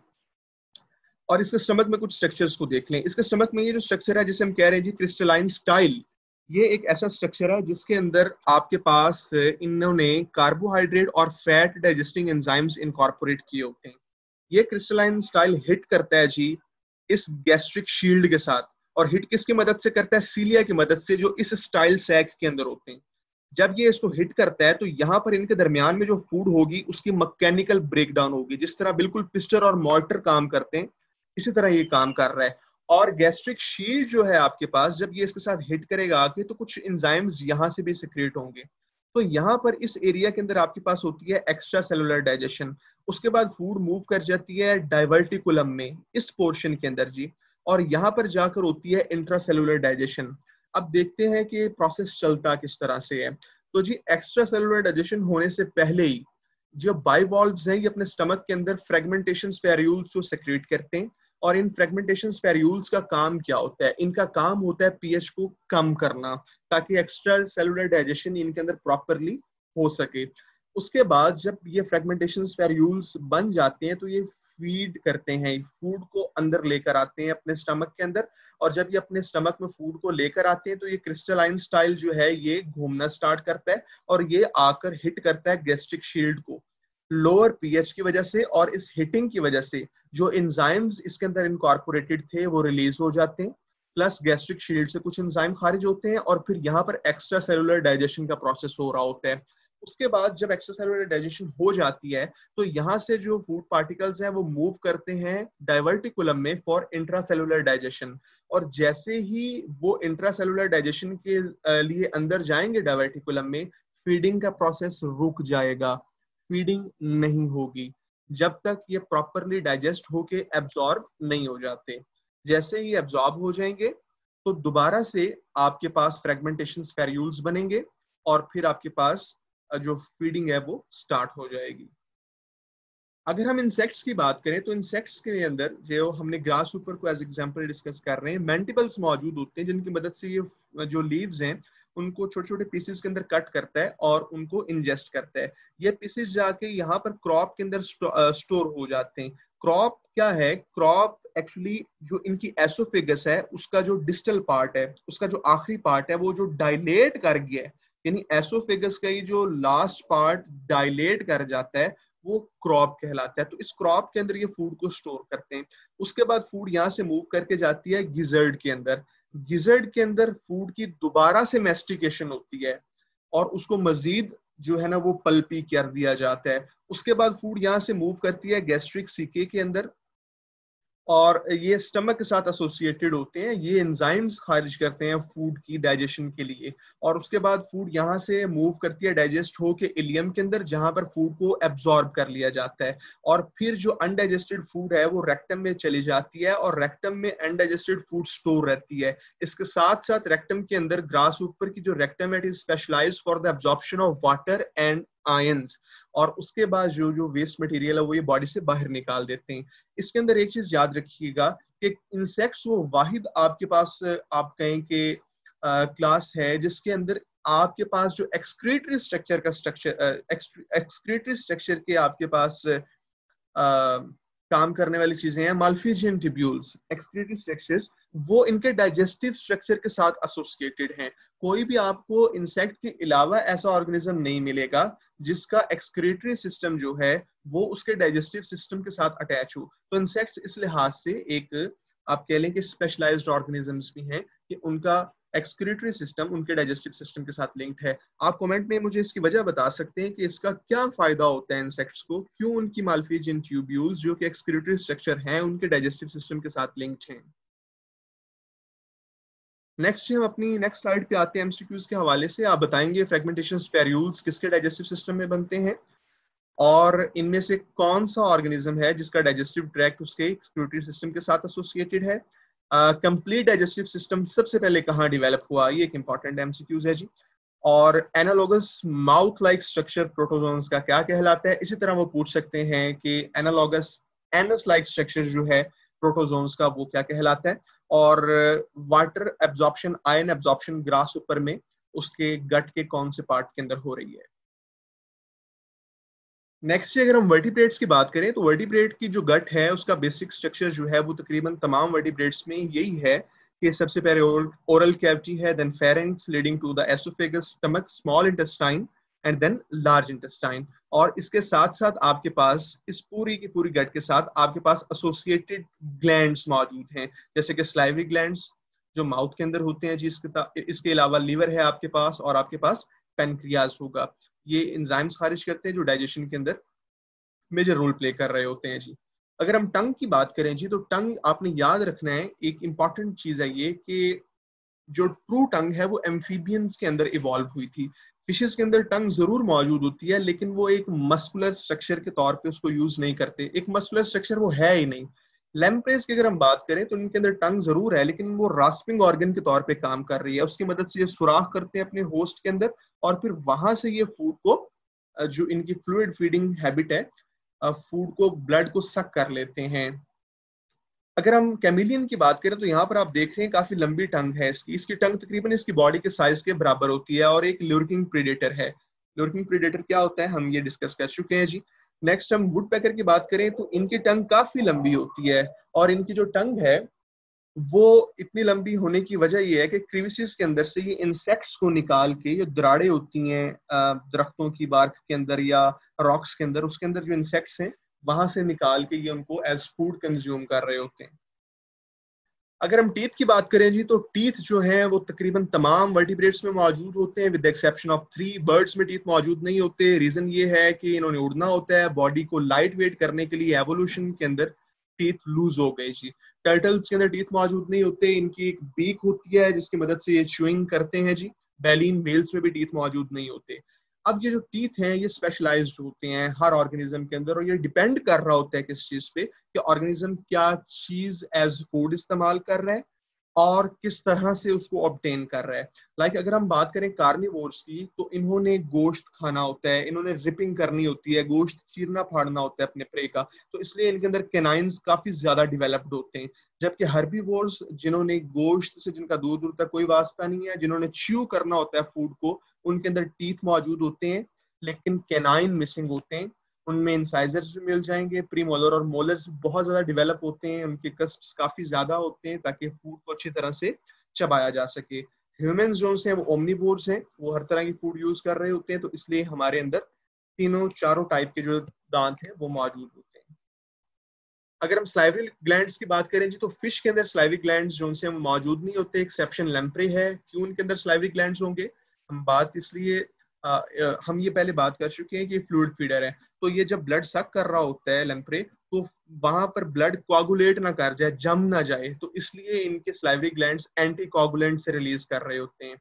और इसके स्टमक में कुछ स्ट्रक्चर्स को देख लें। इसके स्टमक में ये जो स्ट्रक्चर है, जिसे हम कह रहे हैं जी क्रिस्टलाइन स्टाइल ये एक ऐसा स्ट्रक्चर है जिसके अंदर आपके पास इन्होंने कार्बोहाइड्रेट और फैट डाइजेस्टिंग एंजाइम्स इनकॉर्पोरेट किए होते हैं। ये क्रिस्टलाइन स्टाइल हिट करता है जी इस गैस्ट्रिक शील्ड के साथ। और हिट किसकी मदद से करता है? सीलिया की मदद से, जो इस स्टाइल सैक के अंदर होते हैं। जब ये इसको हिट करता है तो यहाँ पर इनके दरमियान में जो फ़ूड होगी, उसकी मैकेनिकल ब्रेकडाउन होगी। जिस तरह बिल्कुल पिस्टर और मॉल्टर काम करते हैं इसी तरह ये काम कर रहा है। और गैस्ट्रिक शील्ड जो है आपके पास, जब ये इसके साथ हिट करेगा आके तो कुछ इंजाइम्स यहाँ से भी सिक्रिएट होंगे। तो यहाँ पर इस एरिया के अंदर आपके पास होती है एक्स्ट्रा सेलुलर डाइजेशन उसके बाद फ़ूड मूव कर जाती है डाइवर्टिकुलम में, इस पोर्शन के अंदर जी। और यहाँ पर जाकर होती है इंट्रा सेलुलर डाइजेशन अब देखते हैं कि प्रोसेस चलता किस तरह से है। तो जी एक्स्ट्रा सेलुलर डाइजेशन होने से पहले ही जो बाइवॉल्व्स हैं, ये अपने स्टमक के अंदर फ्रेगमेंटेशन स्पेरियूल्स को सेक्रेट करते हैं और इन फ्रेगमेंटेशन स्पेरियूल्स का काम क्या होता है? इनका काम होता है पीएच को कम करना ताकि एक्स्ट्रा सेलुलर डाइजेशन इनके अंदर प्रॉपरली हो सके। उसके बाद जब ये फ्रेगमेंटेशन स्पेरियूल्स बन जाते हैं तो ये फ़ीड करते हैं फ़ूड को अंदर लेकर आते हैं अपने स्टमक के अंदर और जब ये अपने स्टमक में फ़ूड को लेकर आते हैं तो ये क्रिस्टलाइन स्टाइल जो है ये घूमना स्टार्ट करता है और ये आकर हिट करता है गैस्ट्रिक शील्ड को। लोअर पीएच की वजह से और इस हिटिंग की वजह से जो इंजाइम्स इसके अंदर इनकॉर्पोरेटेड थे वो रिलीज़ हो जाते हैं प्लस गैस्ट्रिक शील्ड से कुछ इंजाइम खारिज होते हैं और फिर यहाँ पर एक्स्ट्रा सेलुलर डाइजेशन का प्रोसेस हो रहा होता है। उसके बाद जब एक्स्ट्रा सेलुलर डाइजेशन हो जाती है तो यहाँ से जो फ़ूड पार्टिकल्स हैं, वो मूव करते हैं डाइवर्टिकुलम में फॉर इंट्रासेलुलर डाइजेशन और जैसे ही वो इंट्रासेलुलर डाइजेशन के लिए अंदर जाएँगे डाइवर्टिकुलम में फीडिंग का प्रोसेस रुक जाएगा फीडिंग नहीं होगी, जब तक ये प्रॉपरली डाइजेस्ट होके एब्जॉर्ब नहीं हो जाते। जैसे ही एब्जॉर्ब हो जाएँगे तो दोबारा से आपके पास फ्रेगमेंटेशन स्पेरियूल्स बनेंगे और फिर आपके पास जो फीडिंग है वो स्टार्ट हो जाएगी। अगर हम इंसेक्ट्स की बात करें तो इंसेक्ट्स के अंदर जो हमने ग्रास ऊपर को एज एग्जांपल डिस्कस कर रहे हैं मेंटिबल्स मौजूद होते हैं, जिनकी मदद से ये जो लीव्स हैं, उनको छोटे छोटे पीसेस के अंदर कट करता है और उनको इंजेस्ट करता है। ये पीसेस जाके यहाँ पर क्रॉप के अंदर स्टोर हो जाते हैं। क्रॉप क्या है? क्रॉप एक्चुअली जो इनकी एसोफेगस है, उसका जो डिस्टल पार्ट है, उसका जो आखिरी पार्ट है, वो जो डायलेट कर गया है यानी एसोफेगस का ही जो लास्ट पार्ट डायलेट कर जाता है, वो क्रॉप कहलाता है। तो इस क्रॉप के अंदर ये फ़ूड को स्टोर करते हैं। उसके बाद फ़ूड यहाँ से मूव करके जाती है गिजर्ड के अंदर। गिजर्ड के अंदर फ़ूड की दोबारा से मेस्टिकेशन होती है और उसको मजीद जो है ना वो पल्पी कर दिया जाता है। उसके बाद फ़ूड यहाँ से मूव करती है गैस्ट्रिक सीके के अंदर। और ये स्टमक के साथ एसोसिएटेड होते हैं, ये एंजाइम्स खारिज करते हैं फ़ूड की डाइजेशन के लिए। और उसके बाद फ़ूड यहाँ से मूव करती है डाइजेस्ट हो के इलियम के अंदर, जहाँ पर फ़ूड को एब्जॉर्ब कर लिया जाता है। और फिर जो अनडाइजेस्टेड फ़ूड है, वो रेक्टम में चली जाती है और रेक्टम में अनडाइजेस्टेड फ़ूड स्टोर रहती है। इसके साथ साथ रेक्टम के अंदर ग्रास ऊपर की जो rectum it is specialise for the absorption of water and ions और उसके बाद जो जो वेस्ट मटेरियल है, वो ये बॉडी से बाहर निकाल देते हैं। इसके अंदर एक चीज़ याद रखिएगा कि इंसेक्ट्स वो वाहिद आपके पास, आप कहें कि क्लास है, जिसके अंदर आपके पास जो एक्सक्रीटरी स्ट्रक्चर का स्ट्रक्चर एक्सक्रीटरी स्ट्रक्चर के आपके पास काम करने वाली चीज़ें हैं माल्फीजियन टिब्यूल्स एक्सक्रीटरी स्ट्रक्चर्स वो इनके डाइजेस्टिव स्ट्रक्चर के साथ एसोसिएटेड हैं। कोई भी आपको इंसेक्ट के अलावा ऐसा ऑर्गेनिज्म नहीं मिलेगा, जिसका एक्सक्रीटरी सिस्टम जो है, वो उसके डाइजेस्टिव सिस्टम के साथ अटैच हो। तो इंसेक्ट्स इस लिहाज से एक, आप कह लें कि स्पेशलाइज्ड ऑर्गेनिजम्स भी हैं कि उनका एक्सक्रीटरी सिस्टम उनके डाइजेस्टिव सिस्टम के साथ लिंक्ड है। आप कमेंट में मुझे इसकी वजह बता सकते हैं कि इसका क्या फ़ायदा होता है इंसेक्ट्स को? क्यों उनकी माल्फीजियन ट्यूब्यूल्स जो कि एक्सक्रीटरी स्ट्रक्चर हैं, उनके डाइजेस्टिव सिस्टम के साथ लिंक्ड हैं? नेक्स्ट हम अपनी नेक्स्ट स्लाइड पे आते हैं एमसीक्यूज के हवाले से। आप बताएँगे फ्रेगमेंटेशन स्पेरियूल्स किसके डाइजेस्टिव सिस्टम में बनते हैं? और इनमें से कौन सा ऑर्गेनिज्म है जिसका डाइजेस्टिव ट्रैक्ट उसके एक्सक्रीटरी सिस्टम के साथ एसोसिएटेड है? कंप्लीट डाइजेस्टिव सिस्टम सबसे पहले कहाँ डिवेलप हुआ? ये एक इंपॉर्टेंट एमसीक्यूज है जी। और analogous mouth like structure protozoans का क्या कहलाता है? इसी तरह वो पूछ सकते हैं कि एनालॉगस एनस लाइक स्ट्रक्चर जो है प्रोटोजोन्स का वो क्या कहलाता है? और water absorption ion absorption grasshopper में उसके गट के कौन से पार्ट के अंदर हो रही है? नेक्स्ट अगर हम वर्टिब्रेट्स की बात करें तो वर्टिब्रेट की जो गट है, उसका बेसिक स्ट्रक्चर जो है, वो तकरीबन तमाम वर्टिब्रेट्स में यही है कि सबसे पहले ओरल कैविटी है then pharynx leading to the oesophagus stomach small intestine and then large intestine और इसके साथ साथ आपके पास, इस पूरी की पूरी गट के साथ आपके पास एसोसिएटेड ग्लैंड्स मौजूद हैं, जैसे कि स्लाइवरी ग्लैंड्स जो माउथ के अंदर होते हैं जी इसके अलावा लीवर है आपके पास और आपके पास पेनक्रियाज होगा। ये इंजाइम्स खारिज करते हैं जो डाइजेशन के अंदर मेजर रोल प्ले कर रहे होते हैं जी। अगर हम टंग की बात करें जी तो टंग आपने याद रखना है, एक इंपॉर्टेंट चीज़ है ये कि जो ट्रू टंग है वो एम्फीबियंस के अंदर इवॉल्व हुई थी। फिशेस के अंदर टंग ज़रूर मौजूद होती है, लेकिन वो एक मस्कुलर स्ट्रक्चर के तौर पे उसको यूज़ नहीं करते। एक मस्कुलर स्ट्रक्चर वो है ही नहीं। लेम्प्रेस की अगर हम बात करें तो इनके अंदर टंग ज़रूर है, लेकिन वो रास्पिंग ऑर्गन के तौर पे काम कर रही है। उसकी मदद से ये सुराख करते हैं अपने होस्ट के अंदर, और फिर वहाँ से ये फ़ूड को जो इनकी फ्लूड फीडिंग हैबिट है फ़ूड को ब्लड को सक कर लेते हैं। अगर हम कैमिलियन की बात करें तो यहाँ पर आप देख रहे हैं काफ़ी लंबी टंग है इसकी। इसकी टंग तकरीबन इसकी बॉडी के साइज़ के बराबर होती है, और एक ल्यूरकिंग प्रीडेटर है। ल्यूरकिंग प्रीडेटर क्या होता है, हम ये डिस्कस कर चुके हैं जी। नेक्स्ट हम वुड पैकर की बात करें तो इनकी टंग काफ़ी लंबी होती है और इनकी जो टंग है, वो इतनी लंबी होने की वजह ये है कि क्रिविसिस के अंदर से ये इंसेक्ट्स को निकाल के जो दराड़े होती हैं दरख्तों की बार्क के अंदर या रॉक्स के अंदर, उसके अंदर जो इंसेक्ट्स हैं, वहाँ से निकाल के ये उनको एज फ़ूड कंज्यूम कर रहे होते हैं। अगर हम टीथ की बात करें जी तो टीथ जो है, वो तकरीबन तमाम वर्टिब्रेट्स में मौजूद होते हैं with exception of three birds में टीथ मौजूद नहीं होते। रीजन ये है कि इन्होंने उड़ना होता है बॉडी को लाइट वेट करने के लिए एवोल्यूशन के अंदर टीथ लूज हो गई जी। टर्टल्स के अंदर टीथ मौजूद नहीं होते, इनकी एक बीक होती है, जिसकी मदद से ये च्यूइंग करते हैं जी। बैलिन मेल्स में भी टीथ मौजूद नहीं होते। अब ये जो टीथ हैं, ये स्पेशलाइज्ड होते हैं हर ऑर्गेनिज्म के अंदर और ये डिपेंड कर रहा होता है किस चीज़ पे कि ऑर्गेनिज्म क्या चीज़ एज फ़ूड इस्तेमाल कर रहा है। और किस तरह से उसको ऑब्टेन कर रहा है। लाइक like अगर हम बात करें कार्निवोर्स की तो इन्होंने गोश्त खाना होता है, इन्होंने रिपिंग करनी होती है, गोश्त चीरना फाड़ना होता है अपने प्रे का। तो इसलिए इनके अंदर केनाइंस काफ़ी ज़्यादा डिवेलप्ड होते हैं। जबकि हर्बीवोर्स जिन्होंने गोश्त से जिनका दूर दूर तक कोई वास्ता नहीं है, जिन्होंने च्यू करना होता है फ़ूड को, उनके अंदर टीथ मौजूद होते हैं, लेकिन केनाइन मिसिंग होते हैं। उनमें इंसाइजर्स भी मिल जाएँगे प्री मोलर और मोलर्स बहुत ज़्यादा डिवेलप होते हैं, उनके कस्प काफ़ी ज़्यादा होते हैं ताकि फ़ूड को अच्छी तरह से चबाया जा सके। ह्यूमन जो हैं, वो ओमनीवोर्स हैं, वो हर तरह की फ़ूड यूज़ कर रहे होते हैं तो इसलिए हमारे अंदर तीनों, चारों टाइप के जो दांत हैं, वो मौजूद होते हैं। अगर हम स्लाइवरी ग्लैंड की बात करें जी तो फ़िश के अंदर स्लाइवरी ग्लैंड जो मौजूद नहीं होते एक्सेप्शन लेम्प्रे है। क्यों उनके अंदर स्लाइवरी ग्लैंड्स होंगे? हम बात इसलिए हम ये पहले बात कर चुके हैं कि फ्लूड फीडर है। तो ये जब ब्लड सक कर रहा होता है लेम्प्रे तो वहाँ पर ब्लड कोगुलेट ना कर जाए, जम ना जाए तो इसलिए इनके स्लाइवरी ग्लैंड एंटी कोगुलेंट से रिलीज़ कर रहे होते हैं।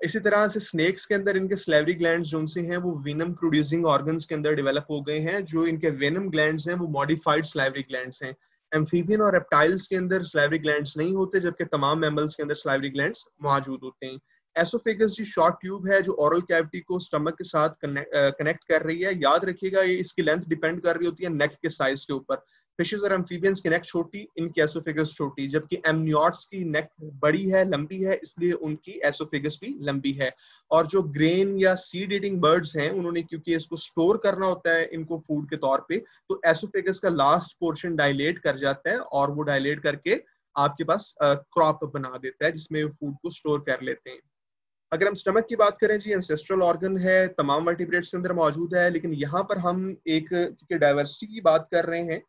इसी तरह से स्नेक्स के अंदर इनके स्लाइवरी ग्लैंड जो से हैं, वो विनम प्रोड्यूसिंग ऑर्गन के अंदर डेवलप हो गए हैं, जो इनके वेनम ग्लैंड हैं, वो मॉडिफाइड स्लाइवरी ग्लैंड हैं। एम्फीबियन और रेप्टाइल्स के अंदर स्लाइवरी ग्लैंड नहीं होते, जबकि तमाम मैमल्स के अंदर स्लाइवरी ग्लैंड मौजूद होते हैं। एसोफेगस जी शॉर्ट ट्यूब है जो ओरल कैविटी को स्टमक के साथ कनेक्ट कर रही है। याद रखिएगा, ये इसकी लेंथ डिपेंड कर रही होती है नेक के साइज़ के ऊपर। फिशेज और एम्फीबियंस की नेक छोटी, इनकी एसोफेगस छोटी, जबकि एमनियोट्स की नेक बड़ी है, लंबी है, इसलिए उनकी एसोफेगस भी लंबी है। और जो ग्रेन या सीड ईटिंग बर्ड्स हैं, उन्होंने, क्योंकि इसको स्टोर करना होता है इनको फ़ूड के तौर पे तो एसोफेगस का लास्ट पोर्शन डायलेट कर जाता है और वो डायलेट करके आपके पास क्रॉप बना देता है, जिसमें फ़ूड को स्टोर कर लेते हैं। अगर हम स्टमक की बात करें जी एंसेस्ट्रल ऑर्गन है, तमाम वर्टिब्रेट्स के अंदर मौजूद है, लेकिन यहाँ पर हम एक, क्योंकि डाइवर्सिटी की बात कर रहे हैं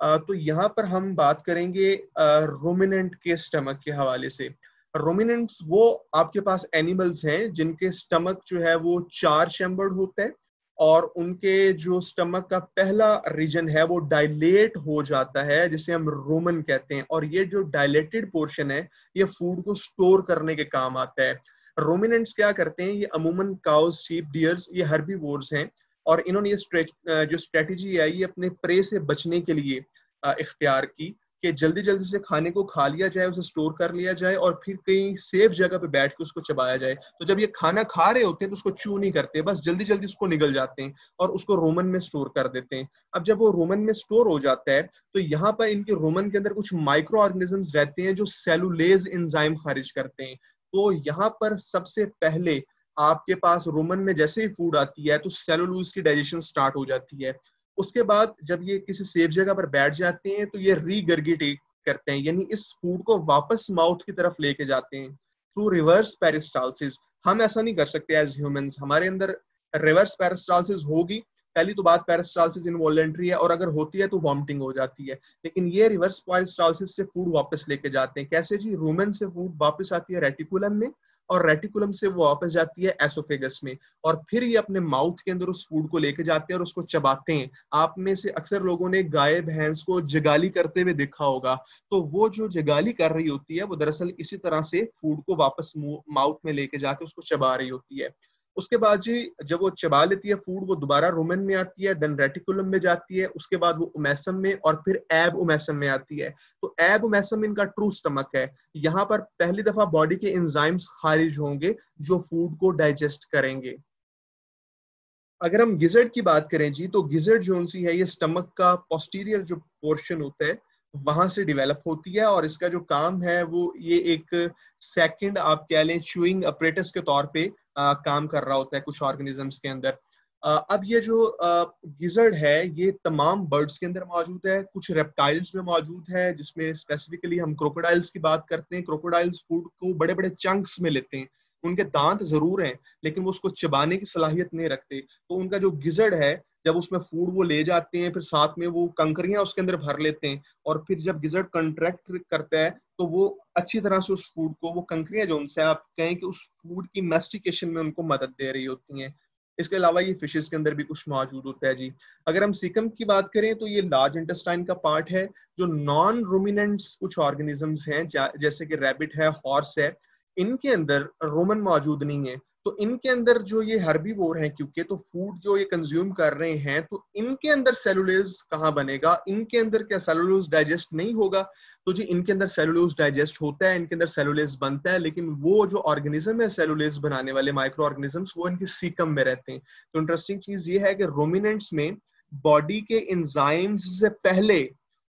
तो यहाँ पर हम बात करेंगे रोमिनेंट के स्टमक के हवाले से। रोमिनेंट्स वो आपके पास एनिमल्स हैं, जिनके स्टमक जो है वो चार चैम्बर्ड होता है, और उनके जो स्टमक का पहला रीजन है, वो डायलेट हो जाता है, जिसे हम रोमन कहते हैं, और ये जो डायलेटेड पोर्शन है, ये फ़ूड को स्टोर करने के काम आता है। रोमिनेंट्स क्या करते हैं? ये अमूमन काउस शीप डियर्स ये वोर्स हैं। और इन्होंने ये जो स्ट्रेटेजी है, ये अपने प्रे से बचने के लिए इख्तियार की कि जल्दी जल्दी से खाने को खा लिया जाए, उसे स्टोर कर लिया जाए और फिर कहीं सेफ़ जगह पे बैठ के उसको चबाया जाए। तो जब ये खाना खा रहे होते हैं तो उसको चू नहीं करते, बस जल्दी जल्दी उसको निगल जाते हैं और उसको रोमन में स्टोर कर देते हैं। अब जब वो रोमन में स्टोर हो जाता है तो यहाँ पर इनके रोमन के अंदर कुछ माइक्रो ऑर्गेनिजम्स रहते हैं, जो सेलुलेज इंजाइम खारिज करते हैं। तो यहाँ पर सबसे पहले आपके पास रोमन में जैसे ही फ़ूड आती है तो सेलोलूज की डाइजेशन स्टार्ट हो जाती है। उसके बाद जब ये किसी सेफ़ जगह पर बैठ जाते हैं तो ये रीगर्गिटेट करते हैं, यानी इस फ़ूड को वापस माउथ की तरफ़ लेके जाते हैं थ्रू रिवर्स पेरिस्टालसिस हम ऐसा नहीं कर सकते एज ह्यूमंस हमारे अंदर रिवर्स पेरिस्टालसिस होगी पहली तो बात पेरिस्टालसिस इनवॉलेंट्री है, और अगर होती है तो वॉमिटिंग हो जाती है। लेकिन ये रिवर्स पेरिस्टालसिस से फ़ूड वापस लेके जाते हैं। कैसे जी? रूमन से फ़ूड वापस आती है रेटिकुलम में, और रेटिकुलम से वो वापस जाती है एसोफेगस में। और फिर ये अपने माउथ के अंदर उस फ़ूड को लेके जाते हैं और उसको चबाते हैं। आप में से अक्सर लोगों ने गाय भैंस को जगाली करते हुए देखा होगा। तो वो जो जगाली कर रही होती है, वो दरअसल इसी तरह से फ़ूड को वापस माउथ में लेके जाके उसको चबा रही होती है। उसके बाद जी, जब वो चबा लेती है फ़ूड वो दोबारा रोमन में आती है देन रेटिकुलम में जाती है, उसके बाद वो उमेसम में और फिर एब उमेसम में आती है। तो एब उमेसम इनका ट्रू स्टमक है। यहाँ पर पहली दफ़ा बॉडी के इंजाइम्स खारिज होंगे, जो फ़ूड को डाइजेस्ट करेंगे। अगर हम गिजर्ड की बात करें जी तो गिजर्ड जो सी है, ये स्टमक का पोस्टीरियर जो पोर्शन होता है, वहाँ से डेवलप होती है और इसका जो काम है, वो ये एक सेकंड आप कह लें चुइंग अपरेटस के तौर पे आ, काम कर रहा होता है कुछ ऑर्गेनिजम्स के अंदर। अब ये जो गिजर्ड है ये तमाम बर्ड्स के अंदर मौजूद है कुछ रेप्टाइल्स में मौजूद है जिसमें स्पेसिफिकली हम क्रोकोडाइल्स की बात करते हैं। क्रोकोडाइल्स फ़ूड को बड़े बड़े चंक्स में लेते हैं। उनके दांत ज़रूर हैं लेकिन वो उसको चबाने की सलाहियत नहीं रखते। तो उनका जो गिजर्ड है जब उसमें फ़ूड वो ले जाते हैं, फिर साथ में वो कंकरियाँ उसके अंदर भर लेते हैं और फिर जब गिजर्ड कंट्रैक्ट करता है तो वो अच्छी तरह से उस फ़ूड को, वो कंकरियाँ जो उनसे आप कहें कि उस फ़ूड की मेस्टिकेशन में उनको मदद दे रही होती हैं। इसके अलावा ये फिशेस के अंदर भी कुछ मौजूद होता है जी। अगर हम सिकम की बात करें तो ये लार्ज इंटेस्टाइन का पार्ट है, जो नॉन रोमिनेंट्स कुछ ऑर्गेनिजम्स हैं, जैसे कि रैबिट है हॉर्स है, इनके अंदर रोमन मौजूद नहीं है। तो इनके अंदर जो ये हर्बीवोर हैं, क्योंकि तो फ़ूड जो ये कंज्यूम कर रहे हैं तो इनके अंदर सेलुलेज कहाँ बनेगा? इनके अंदर क्या सेलुलोज डाइजेस्ट नहीं होगा? तो जी, इनके अंदर सेलुलोज डाइजेस्ट होता है, इनके अंदर सेलुलेज बनता है, लेकिन वो जो ऑर्गेनिज्म है सेलुलेज बनाने वाले माइक्रो ऑर्गेनिजम्स वो इनके सीकम में रहते हैं। तो इंटरेस्टिंग चीज़ ये है कि रोमिनेंट्स में बॉडी के इंजाइम्स से पहले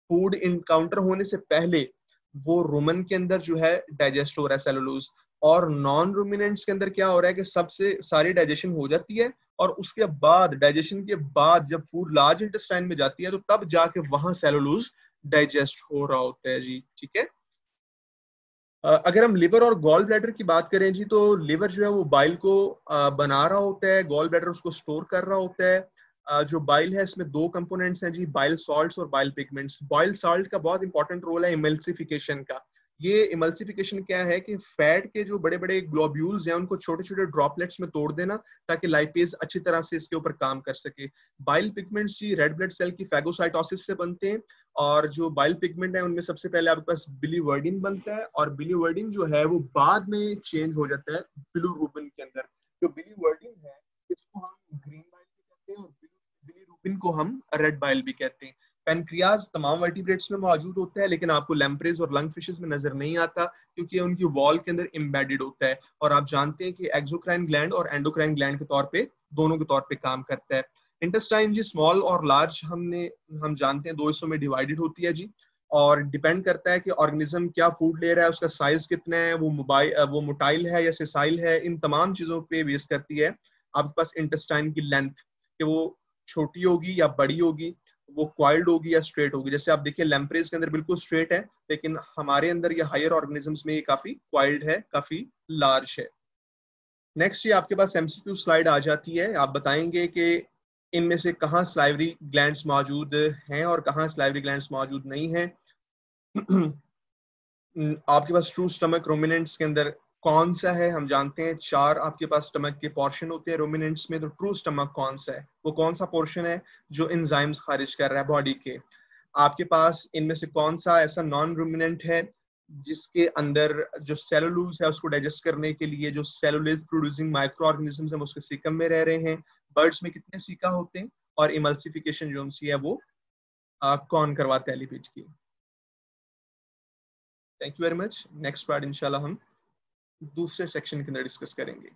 फ़ूड इनकाउंटर होने से पहले वो रोमन के अंदर जो है डाइजेस्ट हो रहा है सेलुलोज और नॉन रूमिनेंट्स के अंदर क्या हो रहा है कि सबसे सारी डाइजेशन हो जाती है और उसके बाद डाइजेशन के बाद जब फ़ूड लार्ज इंटेस्टाइन में जाती है तो तब जाके वहाँ सेलुलोज डाइजेस्ट हो रहा होता है जी, ठीक है? अगर हम लिवर और गॉल ब्लैडर की बात करें जी तो लिवर जो है वो बाइल को बना रहा होता है गॉल ब्लैडर उसको स्टोर कर रहा होता है। जो बाइल है, इसमें दो कंपोनेंट्स हैं जी बाइल सॉल्ट्स और बाइल पिगमेंट्स बाइल सॉल्ट का बहुत इंपॉर्टेंट रोल है इमल्सिफिकेशन का। ये इमल्सिफिकेशन क्या है कि फैट के जो बड़े बड़े ग्लोब्यूल्स हैं, उनको छोटे छोटे ड्रॉपलेट्स में तोड़ देना, ताकि लाइपेज अच्छी तरह से इसके ऊपर काम कर सके। बाइल पिगमेंट्स जी रेड ब्लड सेल की फैगोसाइटोसिस से बनते हैं, और जो बाइल पिगमेंट है, उनमें सबसे पहले आपके पास बिलीवर्डिन बनता है, और बिलीवर्डिन जो है, वो बाद में चेंज हो जाता है ब्लू बिलीरूबिन के अंदर। जो बिलीवर्डिन है, इसको हम ग्रीन बाइल भी कहते हैं, और बिलीरूबिन को हम रेड बाइल भी कहते हैं। पेनक्रियाज तमाम वर्टिब्रेट्स में मौजूद होता है, लेकिन आपको लेम्प्रेज और लंग फिशेस में नज़र नहीं आता, क्योंकि उनकी वॉल के अंदर इम्बेडेड होता है। और आप जानते हैं कि एक्सोक्राइन ग्लैंड और एंडोक्राइन ग्लैंड के तौर पे, दोनों के तौर पे काम करता है। इंटेस्टाइन जी स्मॉल और लार्ज हमने, हम जानते हैं, दो हिस्सों में डिवाइडेड होती है जी। और डिपेंड करता है कि ऑर्गेनिज्म क्या फ़ूड ले रहा है, उसका साइज़ कितना है, वो मोबाइल, वो मोटाइल है या सिसाइल है, इन तमाम चीज़ों पे बेस करती है आपके पास इंटेस्टाइन की लेंथ कि वो छोटी होगी या बड़ी होगी, वो क्वाइल्ड होगी या स्ट्रेट होगी। जैसे आप देखिए लेम्प्रेज के अंदर बिल्कुल स्ट्रेट है, लेकिन हमारे अंदर ये हायर ऑर्गेनिजम्स में ये काफ़ी क्वाइल्ड है, काफ़ी लार्ज है। नेक्स्ट ये आपके पास एमसीक्यू स्लाइड आ जाती है। आप बताएँगे कि इनमें से कहाँ स्लाइवरी ग्लैंड मौजूद हैं और कहाँ स्लाइवरी ग्लैंड मौजूद नहीं है। आपके पास ट्रू स्टमक रोमिनेंट्स के अंदर कौन सा है हम जानते हैं चार आपके पास स्टमक के पोर्शन होते हैं रोमिनेंट्स में तो ट्रू स्टमक कौन सा है? वो कौन सा पोर्शन है जो इंजाइम्स खारिज कर रहा है बॉडी के? आपके पास इनमें से कौन सा ऐसा नॉन रोमिनेंट है जिसके अंदर जो सेलुलूज है उसको डाइजेस्ट करने के लिए जो सेलुलेज प्रोड्यूसिंग माइक्रो ऑर्गेनिजम्स है उसके सीकम में रह रहे हैं। बर्ड्स में कितने सीका होते हैं? और इमल्सिफिकेशन जो है वो आ, कौन करवाते हैं एलिपेज की? Thank you very much next part इंशाल्लाह हम दूसरे सेक्शन के अंदर डिस्कस करेंगे।